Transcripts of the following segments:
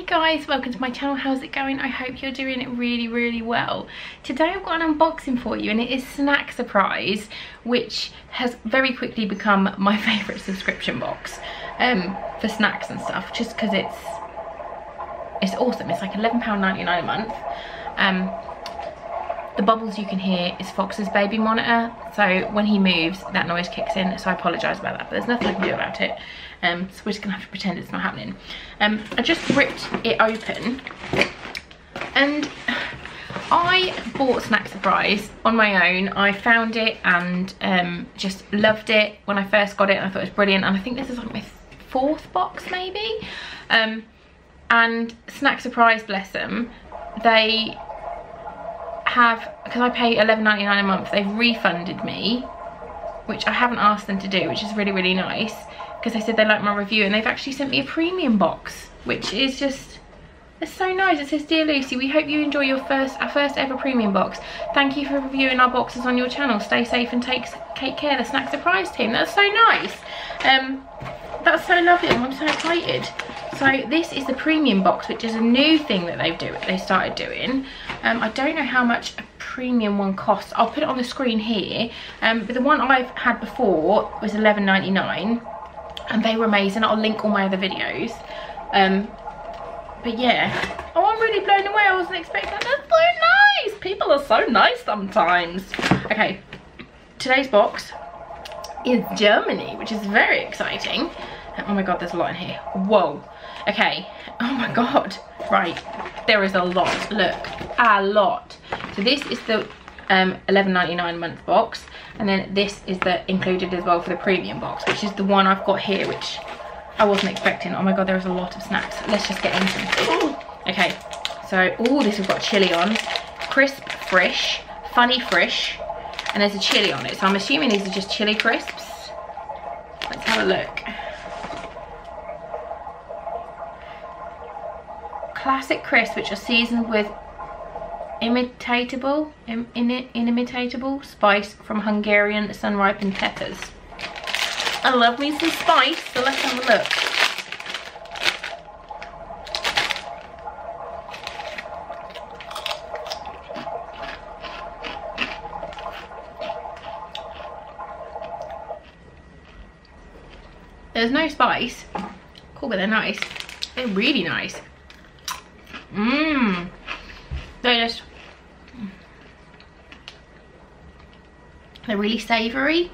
Hey guys, welcome to my channel. How's it going? I hope you're doing it really, really well. Today I've got an unboxing for you and it is Snack Surprise, which has very quickly become my favourite subscription box um, for snacks and stuff, just because it's it's awesome. It's like £11.99 a month. Um, the bubbles you can hear is Fox's baby monitor, so when he moves, that noise kicks in, so I apologise about that, but there's nothing I can do about it. Um, so we're just gonna have to pretend it's not happening. Um, I just ripped it open, and I bought Snack Surprise on my own. I found it and um, just loved it when I first got it, I thought it was brilliant, and I think this is like my fourth box maybe. Um, and Snack Surprise, bless them, they have, because I pay $11.99 a month, they've refunded me, which I haven't asked them to do, which is really, really nice, because they said they liked my review, and they've actually sent me a premium box, which is just, it's so nice. It says, Dear Lucy, we hope you enjoy your first, our first ever premium box. Thank you for reviewing our boxes on your channel. Stay safe and take, take care, the Snack Surprise team. That's so nice. Um, that's so lovely, I'm so excited. So this is the premium box, which is a new thing that they've do they started doing. Um, I don't know how much a premium one costs. I'll put it on the screen here. Um, but the one I've had before was $11.99 and they were amazing. I'll link all my other videos. Um, but yeah, oh, I'm really blown away. I wasn't expecting that. That's so nice. People are so nice sometimes. Okay, today's box is Germany, which is very exciting. Oh my God, there's a lot in here. Whoa. Okay. Oh my God. Right. There is a lot. Look. A lot. So this is the um, 11.99 month box. And then this is the included as well for the premium box, which is the one I've got here, which I wasn't expecting. Oh my God, there is a lot of snacks. Let's just get into them. Okay. So, oh, this has got chili on. Crisp fresh Funny fresh And there's a chili on it. So I'm assuming these are just chili crisps. Let's have a look. Classic crisps which are seasoned with imitatable in, in, inimitable spice from Hungarian sun-ripened peppers. I love me some spice, so let's have a look. There's no spice. Cool, but they're nice. They're really nice. Mmm. They're just... They're really savoury.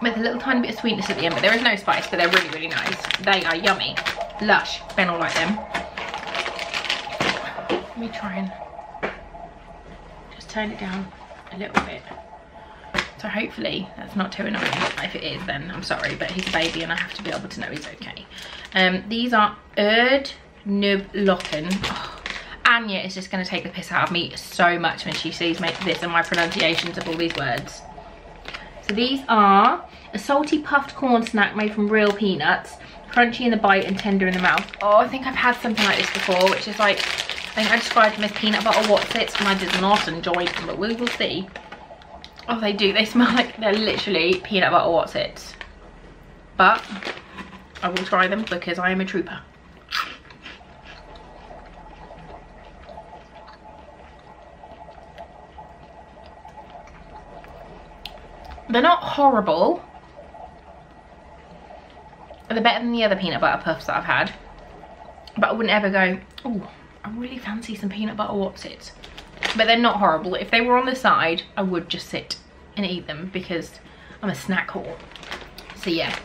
With a little tiny bit of sweetness at the end, but there is no spice, but they're really, really nice. They are yummy. Lush. Ben will like them. Let me try and just turn it down a little bit. So hopefully that's not too annoying. If it is, then I'm sorry, but he's a baby and I have to be able to know he's okay. Um, these are Erd Nublocken. Oh, Anya is just going to take the piss out of me so much when she sees me, this and my pronunciations of all these words. So these are a salty puffed corn snack made from real peanuts, crunchy in the bite and tender in the mouth. Oh, I think I've had something like this before, which is like, I think I described them as peanut butter Wotsits and I did not enjoy them, but we will see. Oh, they do. They smell like they're literally peanut butter Wotsits. But I will try them because I am a trooper. They're not horrible. They're better than the other peanut butter puffs that I've had. But I wouldn't ever go, oh, I really fancy some peanut butter Wotsits. But they're not horrible. If they were on the side, I would just sit and eat them because I'm a snack whore. So yeah.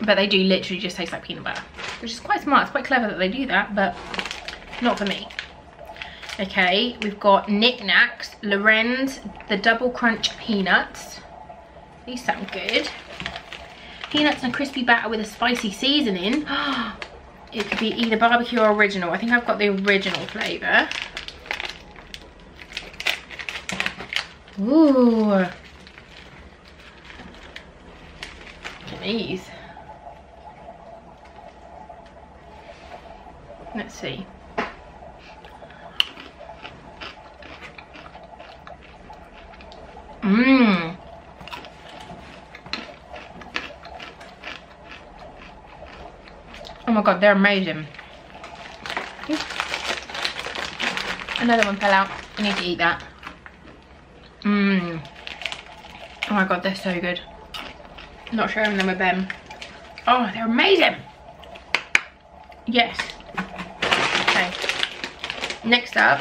But they do literally just taste like peanut butter. Which is quite smart. It's quite clever that they do that, but not for me. Okay, we've got NicNac's Lorenz, the Double Crunch Peanuts. These sound good. Peanuts and crispy batter with a spicy seasoning. it could be either barbecue or original. I think I've got the original flavour. Ooh. These. Let's see. Mmm. Oh my god, they're amazing. Another one fell out. I need to eat that. Mmm. Oh my god, they're so good. I'm not sharing them with them. Oh, they're amazing. Yes. Okay. Next up,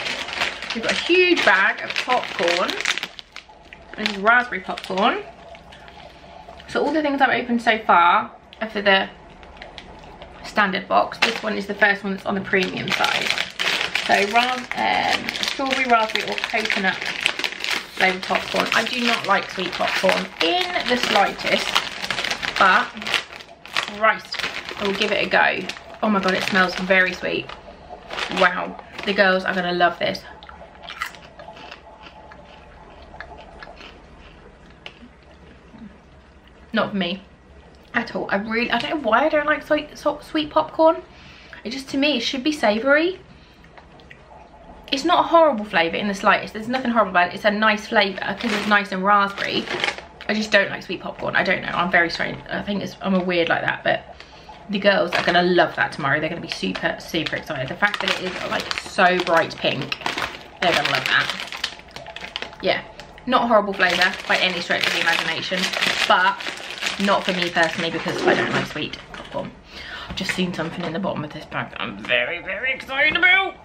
we've got a huge bag of popcorn. This is raspberry popcorn. So all the things I've opened so far are for the standard box. This one is the first one that's on the premium side. So um, strawberry, raspberry or coconut flavoured popcorn. I do not like sweet popcorn in the slightest, but Christ, I will give it a go. Oh my god, it smells very sweet. Wow, the girls are gonna love this. Not for me at all. I really, I don't know why I don't like sweet, sweet popcorn. It just, to me, it should be savoury. It's not a horrible flavour in the slightest. There's nothing horrible about it. It's a nice flavour because it's nice and raspberry. I just don't like sweet popcorn. I don't know. I'm very strange. I think it's, I'm a weird like that, but the girls are gonna love that tomorrow. They're gonna be super, super excited. The fact that it is like so bright pink, they're gonna love that. Yeah, not a horrible flavour by any stretch of the imagination, but not for me personally because I don't like sweet popcorn. I've just seen something in the bottom of this bag that I'm very, very excited about.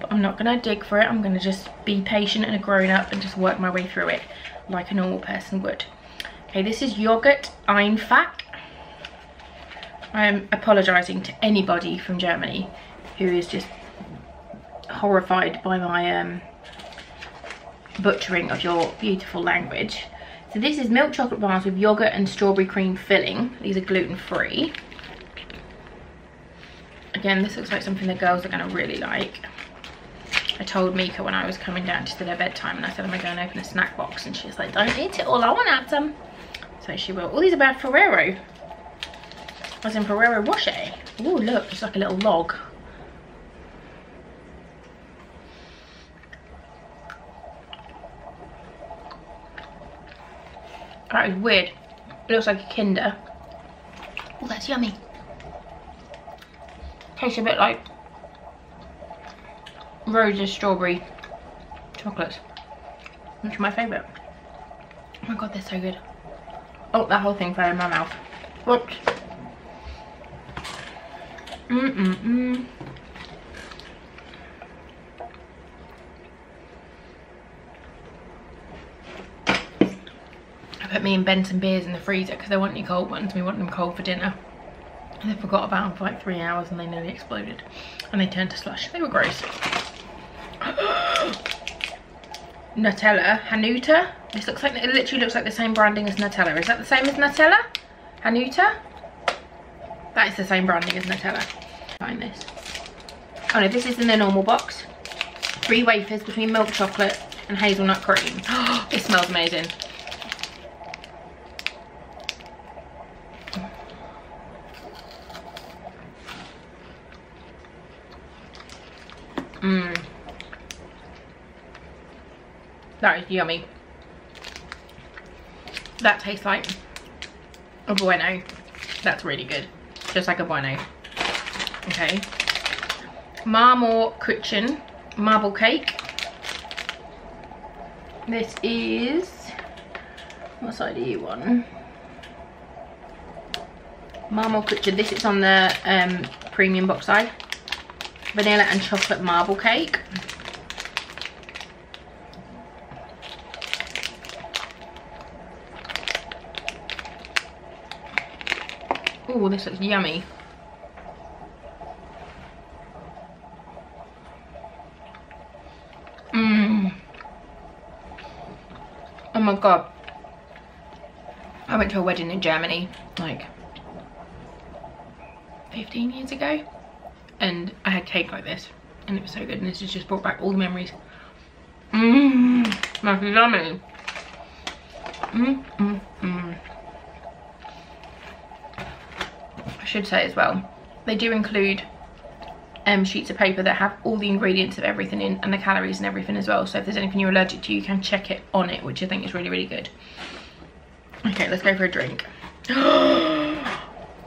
But I'm not gonna dig for it. I'm gonna just be patient and a grown up and just work my way through it like a normal person would. Okay, this is yogurt Einfach. I'm apologising to anybody from Germany who is just horrified by my um, butchering of your beautiful language. So this is milk chocolate bars with yogurt and strawberry cream filling. These are gluten free. Again, this looks like something the girls are going to really like. I told Mika when I was coming down to their bedtime and I said, I'm I going to open a snack box? And she was like, don't eat it all, I want to have some. So she will. All these are bad Ferrero. Was in Ferrero Rocher. Oh, look, it's like a little log. That is weird. It looks like a Kinder. Oh, that's yummy. Tastes a bit like Rose's strawberry chocolates. Which are my favourite. Oh my god, they're so good. Oh, that whole thing fell in my mouth. Whoops. Mm-mm-mm. Me and Ben some beers in the freezer because they want any cold ones. We want them cold for dinner. And they forgot about them for like three hours and they nearly exploded. And they turned to slush. They were gross. Nutella, Hanuta. This looks like, it literally looks like the same branding as Nutella. Is that the same as Nutella? Hanuta? That is the same branding as Nutella. Find this. Oh no, this is in the normal box. Three wafers between milk chocolate and hazelnut cream. it smells amazing. Mmm. That is yummy. That tastes like a bueno. That's really good. Just like a bueno. Okay. Marmor Kitchen marble cake. This is what side are you on? Marmor Kitchen. This is on the um, premium box side vanilla and chocolate marble cake. Oh, this looks yummy. Mmm. Oh my god. I went to a wedding in Germany like 15 years ago and cake like this and it was so good and this has just brought back all the memories. Mmm, that's yummy. Mmm, mmm, mmm. I should say as well, they do include um, sheets of paper that have all the ingredients of everything in and the calories and everything as well. So if there's anything you're allergic to, you can check it on it, which I think is really, really good. Okay, let's go for a drink.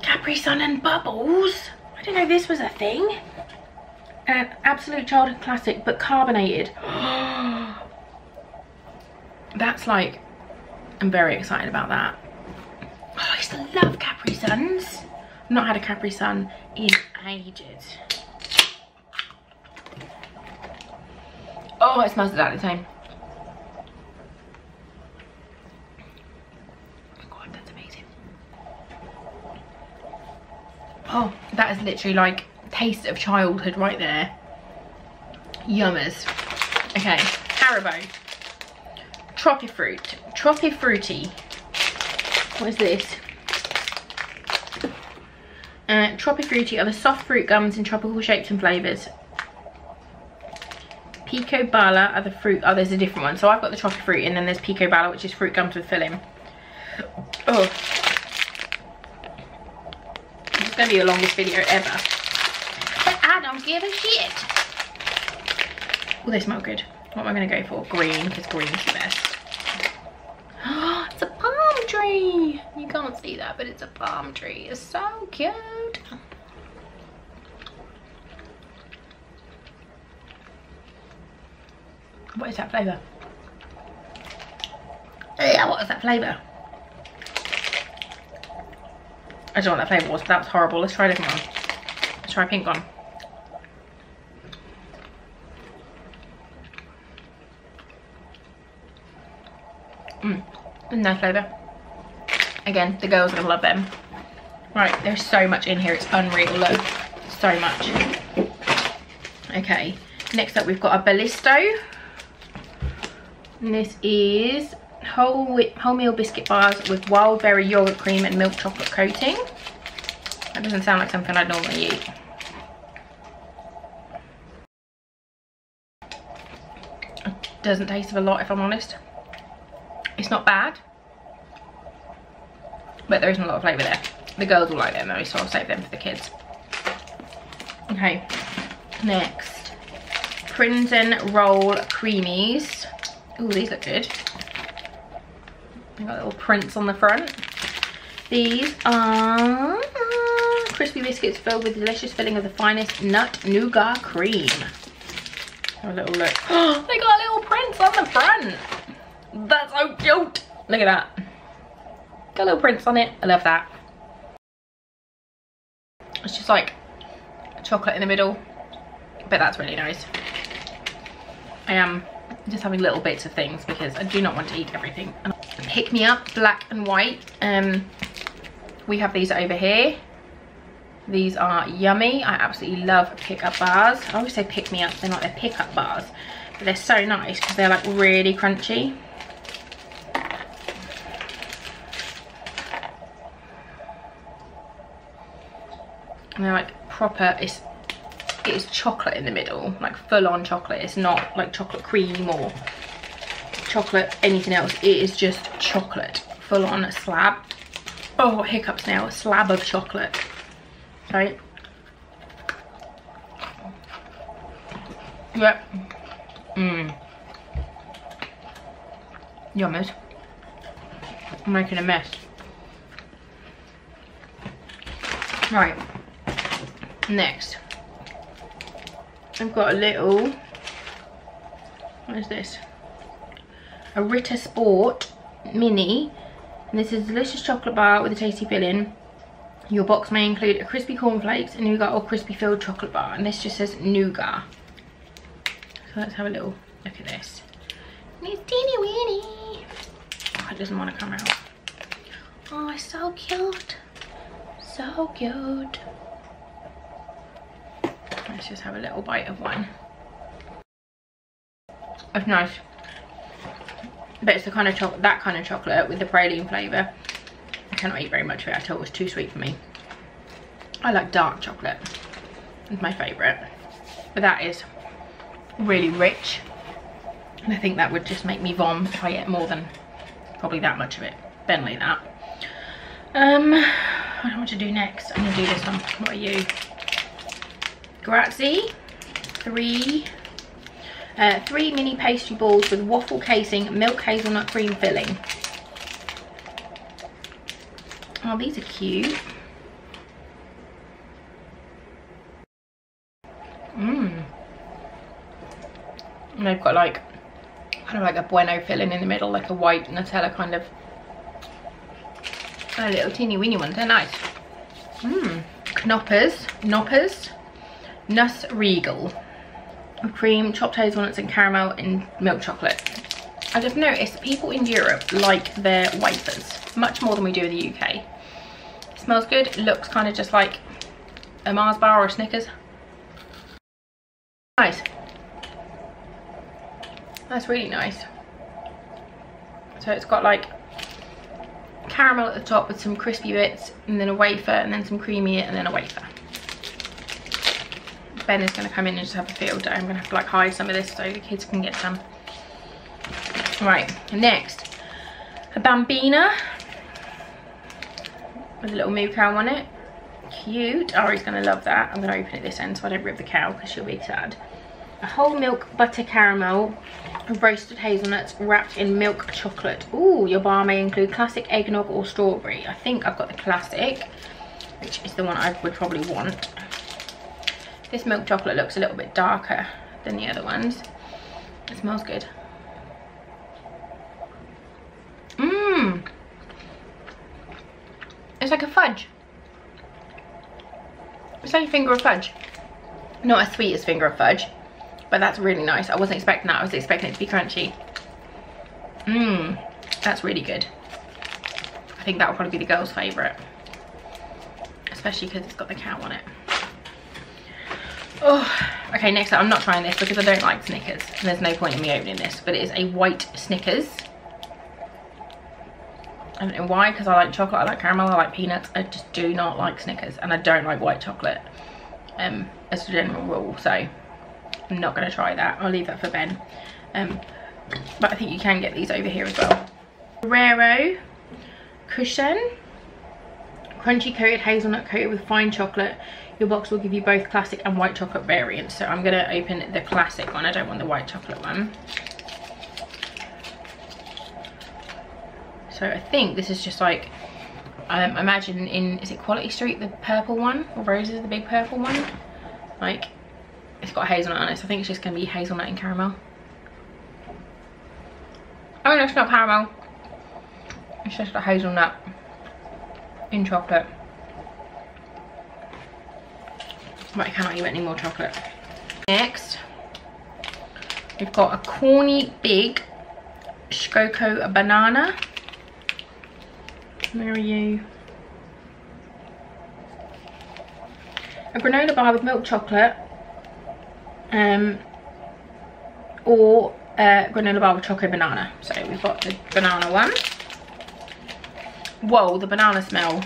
Capri Sun and bubbles I didn't know this was a thing. An absolute childhood classic, but carbonated. That's like, I'm very excited about that. Oh, I used to love Capri Suns. Not had a Capri Sun in ages. Oh, it smells exactly the same. Oh, that is literally like taste of childhood right there. Yummers. Okay, Haribo. Trophy fruit. Tropifrutti. What is this? Uh, Tropifrutti are the soft fruit gums in tropical shapes and flavours. Pico-Balla are the fruit. Oh, there's a different one. So I've got the Trophy fruit and then there's Pico-Balla, which is fruit gums with filling. Oh. Is going to be the longest video ever. Give a shit. Oh, they smell good. What am I going to go for? Green, because green's the best. it's a palm tree. You can't see that, but it's a palm tree. It's so cute. What is that flavour? Yeah, what is that flavour? I don't know what that flavour was, but that was horrible. Let's try a different one. Let's try a pink one. Mmm, nice flavour. Again, the girls are gonna love them. Right, there's so much in here, it's unreal, look. So much. Okay, next up we've got a Ballisto. And this is whole, wholemeal biscuit bars with wild berry yogurt cream and milk chocolate coating. That doesn't sound like something I'd normally eat. It doesn't taste of a lot if I'm honest. It's not bad, but there isn't a lot of flavour there. The girls will like them though, so I'll save them for the kids. Okay, next. Prinzen Roll Creamies. Oh, these look good. They got little prints on the front. These are crispy biscuits filled with delicious filling of the finest nut nougat cream. Have a little look. they got little prints on the front. That's so cute. Look at that. Got little prints on it. I love that. It's just like chocolate in the middle. But that's really nice. I am just having little bits of things because I do not want to eat everything. Pick Me Up, black and white. Um, we have these over here. These are yummy. I absolutely love pick up bars. I always say pick me up, they're not, they're pick up bars. But they're so nice because they're like really crunchy. They're like proper, it's it is chocolate in the middle, like full on chocolate. It's not like chocolate cream or chocolate anything else. It is just chocolate, full on slab. Oh, hiccups now, a slab of chocolate. Right. Yep. Mmm. Yummers. I'm making a mess. Right. Next. I've got a little, what is this? A Ritter Sport Mini. And this is a delicious chocolate bar with a tasty filling. Your box may include a crispy cornflakes, a nougat or crispy filled chocolate bar. And this just says nougat. So let's have a little look at this. It's teeny weeny. Oh, it doesn't want to come out. Oh, it's so cute. So cute. Let's just have a little bite of one. It's nice. But it's the kind of chocolate, that kind of chocolate with the praline flavour. I cannot eat very much of it at all. It's too sweet for me. I like dark chocolate. It's my favourite. But that is really rich. And I think that would just make me vom if I get more than probably that much of it. Bentley that. Um, I don't know what to do next. I'm gonna do this one. What are you? Grazie. Three, uh, three mini pastry balls with waffle casing, milk hazelnut cream filling. Oh, these are cute. Mmm. And they've got like, kind of like a bueno filling in the middle, like a white Nutella kind of. A little teeny weeny one, they're nice. Mmm. Knoppers, knoppers. Nuss Regal. Cream, chopped hazelnuts and caramel and milk chocolate. I just noticed people in Europe like their wafers much more than we do in the UK. smells good, looks kind of just like a Mars bar or a Snickers. Nice. That's really nice. So it's got like caramel at the top with some crispy bits and then a wafer and then some creamy and then a wafer. Ben is going to come in and just have a field day. I'm going to have to like hide some of this so the kids can get some. Right, next, a Bambina with a little moo cow on it. Cute. Oh, Ari's going to love that. I'm going to open it this end so I don't rip the cow because she'll be sad. A whole milk butter caramel roasted hazelnuts wrapped in milk chocolate. Ooh, your bar may include classic eggnog or strawberry. I think I've got the classic, which is the one I would probably want. This milk chocolate looks a little bit darker than the other ones. It smells good. Mmm. It's like a fudge. It's like a finger of fudge. Not as sweet as finger of fudge, but that's really nice. I wasn't expecting that. I was expecting it to be crunchy. Mmm. That's really good. I think that will probably be the girl's favourite. Especially because it's got the cow on it. Oh, okay, next up, I'm not trying this because I don't like Snickers. And there's no point in me opening this, but it is a white Snickers. I don't know why, because I like chocolate, I like caramel, I like peanuts. I just do not like Snickers, and I don't like white chocolate um, as a general rule, so I'm not going to try that. I'll leave that for Ben. Um, but I think you can get these over here as well. Ferrero Cushion. Crunchy coated hazelnut coated with fine chocolate your box will give you both classic and white chocolate variants. So I'm going to open the classic one. I don't want the white chocolate one. So I think this is just like, um, imagine in, is it Quality Street, the purple one? Or Roses, the big purple one? Like, it's got hazelnut on it. So I think it's just going to be hazelnut and caramel. Oh no, it's not caramel. It's just a hazelnut in chocolate. Right, I cannot eat any more chocolate. Next, we've got a corny big Schoko banana. Where are you? A granola bar with milk chocolate. Um, or a granola bar with chocolate banana. So we've got the banana one. Whoa, the banana smell.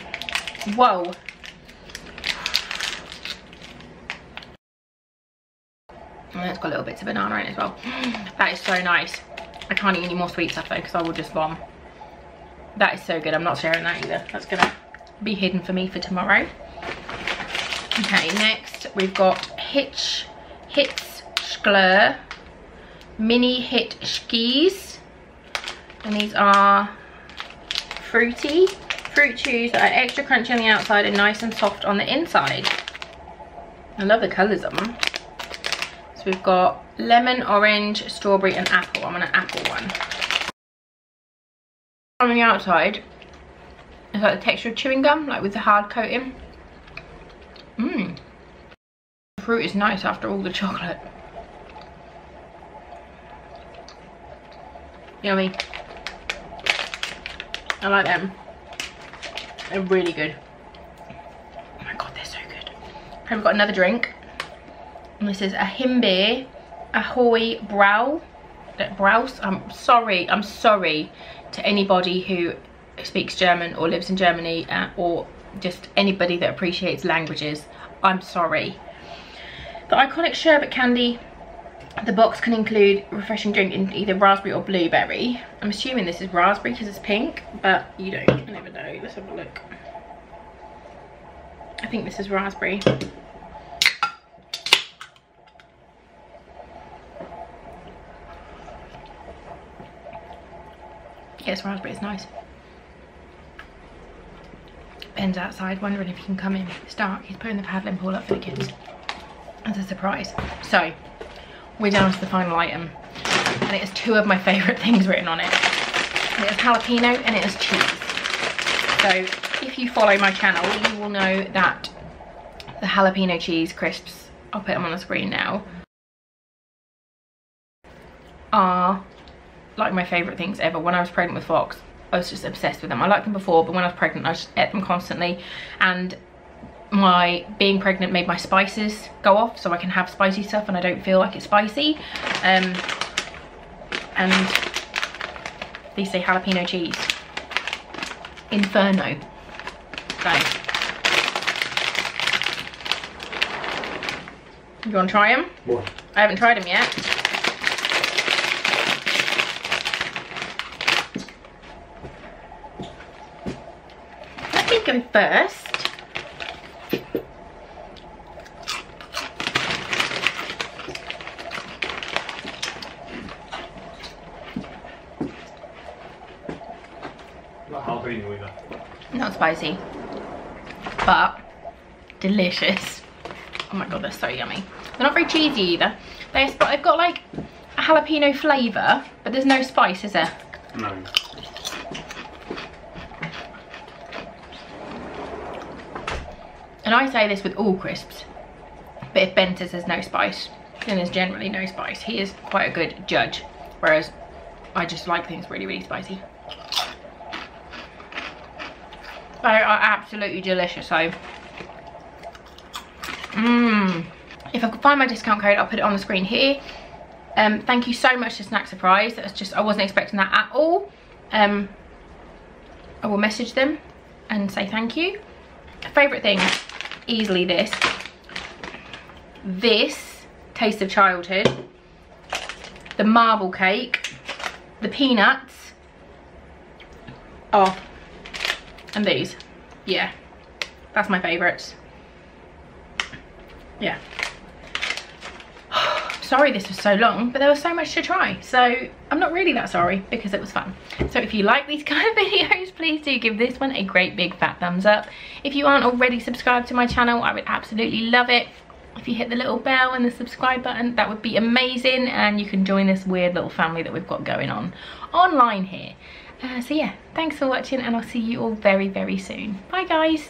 Whoa. And it's little bits of banana in as well. That is so nice. I can't eat any more sweet stuff though because I will just bomb. That is so good. I'm not sharing that either. That's going to be hidden for me for tomorrow. Okay, next we've got Hitch, Hits Schler Mini Hit Skis. And these are fruity. Fruit chews that are extra crunchy on the outside and nice and soft on the inside. I love the colours of them. So we've got lemon, orange, strawberry and apple. I'm on an apple one. On the outside, it's like the texture of chewing gum, like with the hard coating. Mmm. The fruit is nice after all the chocolate. Yummy. I like them. They're really good. Oh my god, they're so good. I've got another drink. This is a Himbeer Ahoj Brow. Browse. I'm sorry. I'm sorry to anybody who speaks German or lives in Germany uh, or just anybody that appreciates languages. I'm sorry. The iconic sherbet candy. The box can include refreshing drink in either raspberry or blueberry. I'm assuming this is raspberry because it's pink, but you don't. Never know. Let's have a look. I think this is raspberry. Yes, raspberry is nice. Ben's outside wondering if he can come in. It's dark. He's putting the paddling pool up for the kids as a surprise. So, we're down to the final item. and it has two of my favourite things written on it. It has jalapeno and it has cheese. So if you follow my channel, you will know that the jalapeno cheese crisps, I'll put them on the screen now, are like my favourite things ever. When I was pregnant with Fox, I was just obsessed with them. I liked them before, but when I was pregnant, I just ate them constantly. And my being pregnant made my spices go off so I can have spicy stuff and I don't feel like it's spicy. Um, and these say jalapeno cheese. Inferno. So. You want to try them? What? I haven't tried them yet. Let me go first. Not jalapeno either. Not spicy, but delicious. Oh my god, they're so yummy. They're not very cheesy either. They've got like a jalapeno flavour, but there's no spice, is there? No. And I say this with all crisps, but if Ben says no spice, then there's generally no spice. He is quite a good judge, whereas I just like things really, really spicy. They are absolutely delicious, so. Mmm. If I could find my discount code, I'll put it on the screen here. Um, thank you so much to Snack Surprise. That's just, I wasn't expecting that at all. Um, I will message them and say thank you. Favourite things, easily this. This, Taste of Childhood. The marble cake. The peanuts. Oh, and these. Yeah, that's my favourites. Yeah. Sorry this was so long, but there was so much to try. So I'm not really that sorry because it was fun. So if you like these kind of videos, please do give this one a great big fat thumbs up. If you aren't already subscribed to my channel, I would absolutely love it. If you hit the little bell and the subscribe button, that would be amazing. And you can join this weird little family that we've got going on online here. Uh, so yeah, thanks for watching and I'll see you all very, very soon. Bye guys.